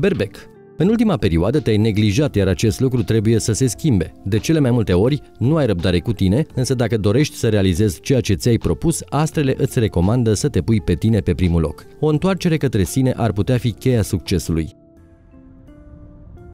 Berbec. În ultima perioadă te-ai neglijat, iar acest lucru trebuie să se schimbe. De cele mai multe ori, nu ai răbdare cu tine, însă dacă dorești să realizezi ceea ce ți-ai propus, astrele îți recomandă să te pui pe tine pe primul loc. O întoarcere către sine ar putea fi cheia succesului.